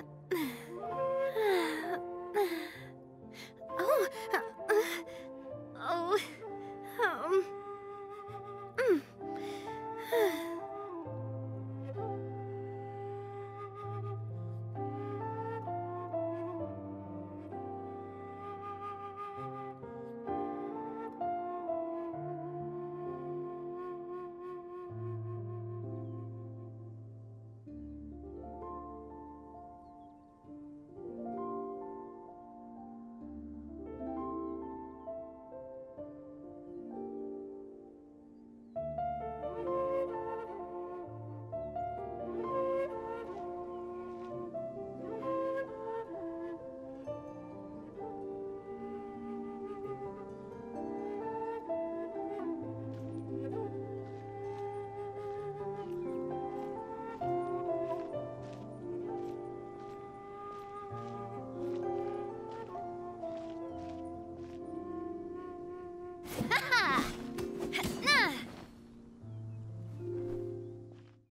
Ha Ha ha!